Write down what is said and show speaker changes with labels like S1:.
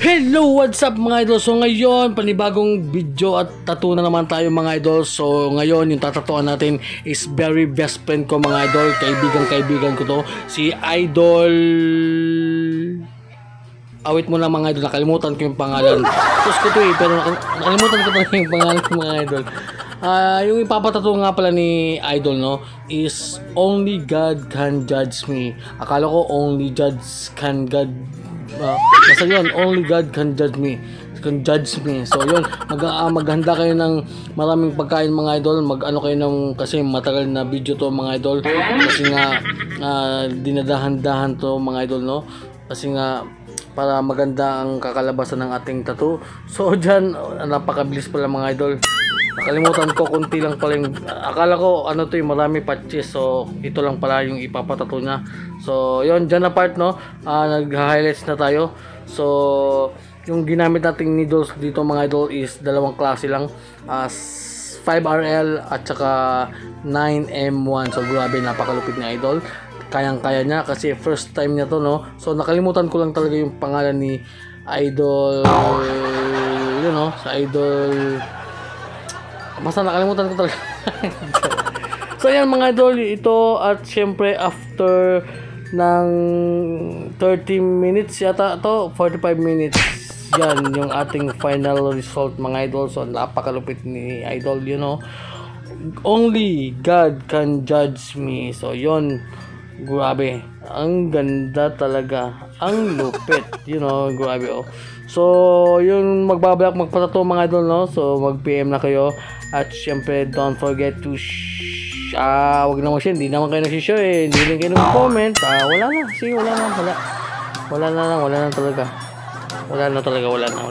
S1: Hello, what's up mga idol? So ngayon, panibagong video at tattoo na naman tayo mga idol. So ngayon, yung tatatuan natin is very best friend ko mga idol. Kaibigan-kaibigan ko to. Si Idol... Awit mo na mga idol, nakalimutan ko yung pangalan. Tapos ko to eh, pero nak- nakalimutan ko talaga yung pangalan ng mga idol. Ah, yung ipapatato nga pala ni Idol no is only God can judge me. Akala ko only judge can God uh, basta yun, only God can judge me can judge me. So yun, mag uh, maghanda kayo ng maraming pagkain mga idol. Mag ano kayo ng kasi matagal na video to mga idol. Kasi nga uh, dinadahan-dahan to mga idol no. Kasi nga para maganda ang kakalabasan ng ating tattoo. So dyan, napakabilis pala mga idol. Nakalimutan ko, konti lang pala yung, akala ko ano to yung marami patches. So ito lang pala yung ipapatato niya. So yun, dyan na part no, uh, nag-highlights na tayo. So yung ginamit nating needles dito mga idol is dalawang klase lang. Uh, 5RL at saka 9M1. So grabe, napakalupit ni idol kayang-kaya niya kasi first time niya to no so nakalimutan ko lang talaga yung pangalan ni idol you know sa idol basta nakalimutan ko talaga. So yan mga idol ito at syempre after ng 30 minutes yata to 45 minutes yan yung ating final result mga idol. So napakalupit ni idol you know. Only God can judge me. So yon Grabe. Ang ganda talaga. Ang lupit. You know, grabe oh. So, yung magbabalak magpatato mga idol, no? So, mag-PM na kayo. At syempre, don't forget to sh- ah, wag naman siya. Hindi naman kayo nag-share eh. Hindi rin kayo nag-comment. Ah, wala na. See, wala na. Wala. Wala na lang. Wala na talaga. Wala na talaga. Wala na. Wala.